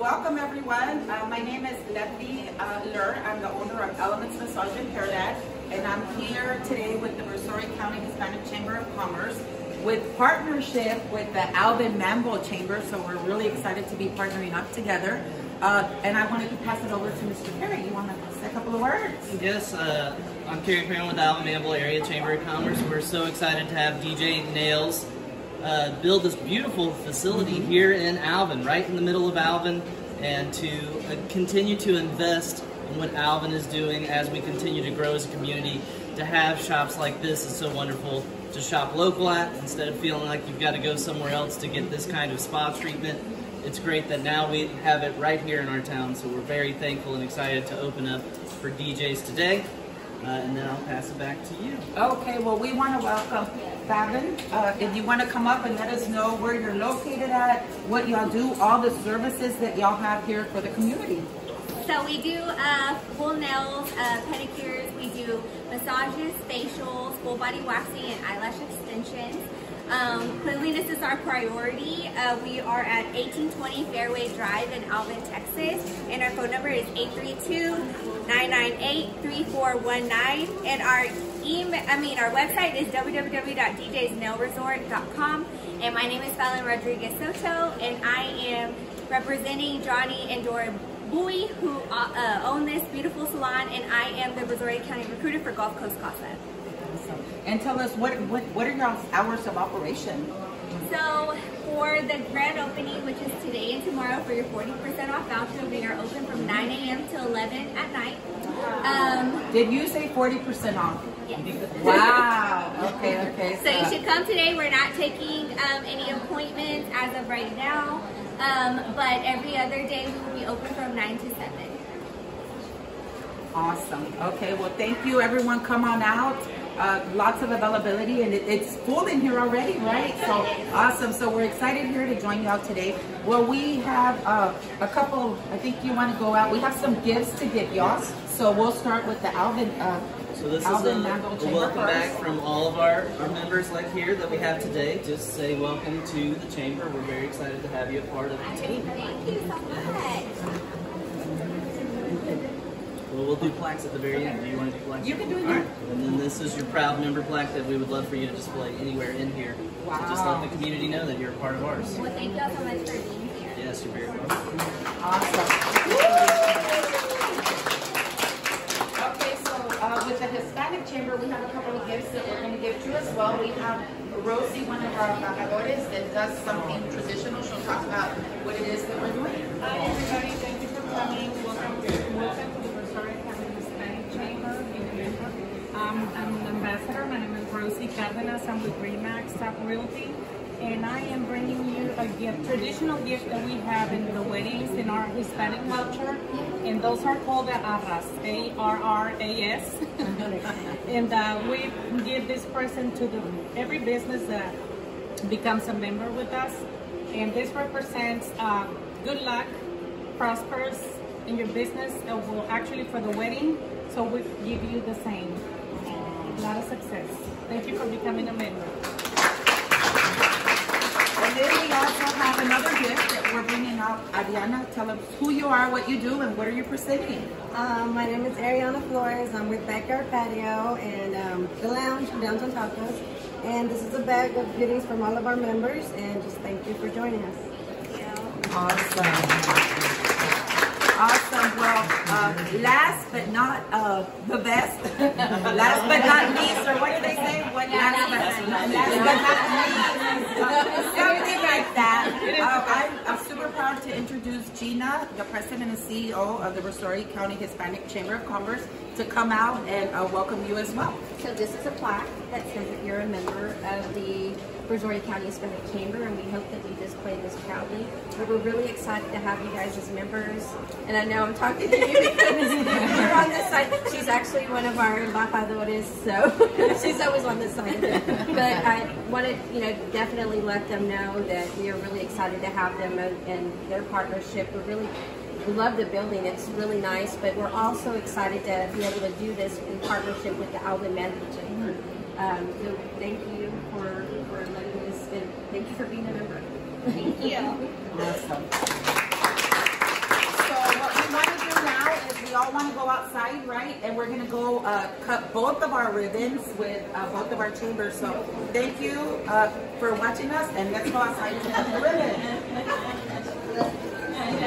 welcome everyone. Uh, my name is Leslie uh, Lur. I'm the owner of Elements Massage and Lab, and I'm here today with the Brazoria County Hispanic Chamber of Commerce with partnership with the Alvin Manvel Chamber. So we're really excited to be partnering up together. Uh, and I wanted to pass it over to Mr. Perry. You want to say a couple of words? Yes, uh, I'm Kerry Perrin with the Alvin Manvel Area Chamber of Commerce. We're so excited to have DJ Nails uh, build this beautiful facility mm-hmm. here in Alvin, right in the middle of Alvin, and to uh, continue to invest in what Alvin is doing as we continue to grow as a community. To have shops like this is so wonderful to shop local at instead of feeling like you've got to go somewhere else to get this kind of spa treatment. It's great that now we have it right here in our town, so we're very thankful and excited to open up for DJs today. Uh, and then I'll pass it back to you. Okay, well, we want to welcome Fabin. Uh, if you want to come up and let us know where you're located at, what y'all do, all the services that y'all have here for the community. So we do uh, full nails, uh, pedicures, we do massages, facials, full body waxing, and eyelash extensions. Um, cleanliness is our priority. Uh, we are at 1820 Fairway Drive in Alvin, Texas, and our phone number is 832-998-3419. And our email, I mean, our website is www.djsnailresort.com. And my name is Fallon Rodriguez Soto, and I am representing Johnny and Dora Bowie, who uh, uh, own this beautiful salon, and I am the Brazoria County recruiter for Gulf Coast Casa. And tell us what what what are your hours of operation? So for the grand opening, which is today and tomorrow, for your 40% off voucher, we are open from 9 a.m. to 11 at night. Um, Did you say 40% off? Yes. Wow. Okay. Okay. So you should come today. We're not taking um, any appointments as of right now, um, but every other day we will be open from 9 to 7. Awesome. Okay. Well, thank you, everyone. Come on out uh, lots of availability and it, it's full in here already, right? So awesome. So we're excited here to join you out today. Well, we have uh, a couple, I think you want to go out. We have some gifts to give y'all. So we'll start with the Alvin. Uh, so this Alvin is a, a welcome back from all of our, our members like here that we have today. Just say welcome to the chamber. We're very excited to have you a part of the team. Thank you so much. Well, we'll do plaques at the very end. Do you want to do plaques? You can do it now. And then this is your proud member plaque that we would love for you to display anywhere in here. Wow. So just let the community know that you're a part of ours. Well, thank y'all so much for being here. Yes, you're very welcome. Awesome. Okay, so uh, with the Hispanic Chamber, we have a couple of gifts that we're going to give to as well. We have Rosie, one of our embajadores, that does something traditional. She'll talk about what it is that we're doing. Hi, everybody. Thank you for coming. Welcome, welcome I'm an ambassador. My name is Rosie Cardenas. I'm with Remax Top Realty. And I am bringing you a gift, traditional gift that we have in the weddings in our Hispanic culture. And those are called the arras, A-R-R-A-S. and uh, we give this present to the, every business that becomes a member with us. And this represents uh, good luck, prosperous in your business. Will actually for the wedding. So we give you the same a lot of success. Thank you for becoming a member. And then we also have another gift that we're bringing out. Ariana, tell us who you are, what you do, and what are you presenting? Um, my name is Ariana Flores. I'm with Backyard Patio and um, The Lounge, Downtown Tacos. And this is a bag of goodies from all of our members. And just thank you for joining us. Awesome. Awesome. Well, uh, last but not uh, the best, last but not least, or what do they say? What last, but, last but not least, uh, something like that. Uh, I'm, I'm, super proud to introduce Gina, the president and CEO of the Brazoria County Hispanic Chamber of Commerce, to come out and uh, welcome you as well. So this is a plaque that says that you're a member of the Brazoria County Hispanic Chamber, and we hope that we display this proudly. But we're really excited to have you guys as members. And I know I'm talking to you because you're on this side. She's actually one of our embajadores, so she's always on this side. But I want to, you know, definitely let them know that we are really excited to have them and their partnership. We're really we love the building. It's really nice, but we're also excited to be able to do this in partnership with the Alvin Management Chamber. Um, so thank you for, for letting us, and thank you for being a member. Thank you. awesome. So what we want to do now is we all want to go outside, right? And we're gonna go uh, cut both of our ribbons with uh, both of our chambers. So thank you uh, for watching us, and let's go outside to cut the ribbon. くださ。